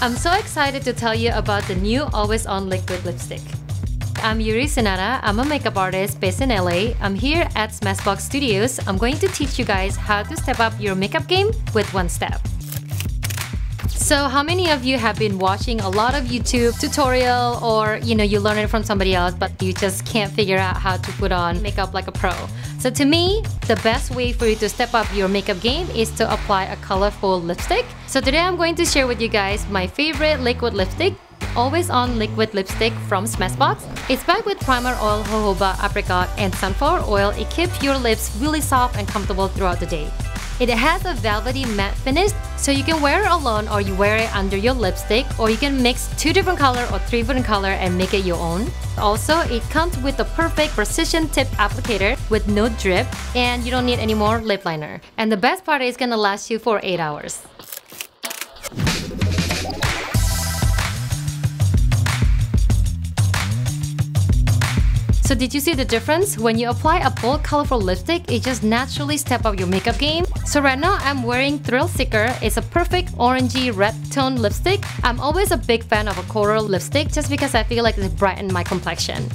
I'm so excited to tell you about the new Always On Liquid Lipstick. I'm Yuri Sinata. I'm a makeup artist based in LA. I'm here at Smashbox Studios. I'm going to teach you guys how to step up your makeup game with one step. So how many of you have been watching a lot of YouTube tutorial or you know you learn it from somebody else but you just can't figure out how to put on makeup like a pro. So to me, the best way for you to step up your makeup game is to apply a colorful lipstick. So today I'm going to share with you guys my favorite liquid lipstick Always On Liquid Lipstick from Smashbox. It's packed with primer oil, jojoba, apricot, and sunflower oil. It keeps your lips really soft and comfortable throughout the day. It has a velvety matte finish, so you can wear it alone or you wear it under your lipstick or you can mix two different color or three different color and make it your own. Also, it comes with the perfect precision tip applicator with no drip and you don't need any more lip liner. And the best part is gonna last you for 8 hours. So did you see the difference? When you apply a bold colorful lipstick, it just naturally step up your makeup game. So right now I'm wearing Thrill Seeker. It's a perfect orangey red tone lipstick. I'm always a big fan of a coral lipstick just because I feel like it brightens my complexion.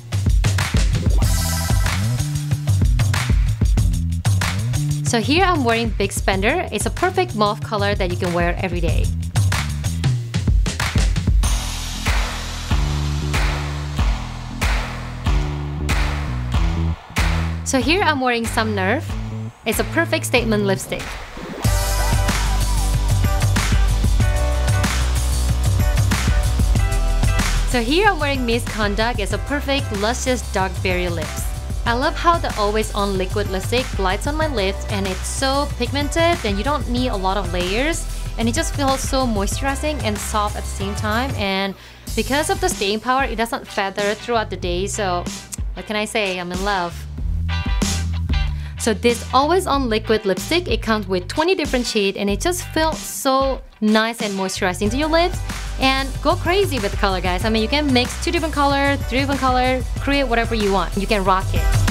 So here I'm wearing Big Spender. It's a perfect mauve color that you can wear every day. So here I'm wearing some Nerve. It's a perfect statement lipstick. So here I'm wearing Miss Conduct. It's a perfect luscious dark berry lips. I love how the always on liquid lipstick glides on my lips and it's so pigmented and you don't need a lot of layers and it just feels so moisturizing and soft at the same time and because of the staying power it doesn't feather throughout the day so what can I say I'm in love. So this always on liquid lipstick, it comes with 20 different shades and it just feels so nice and moisturizing to your lips. And go crazy with the color guys. I mean you can mix two different colors, three different colors, create whatever you want. You can rock it.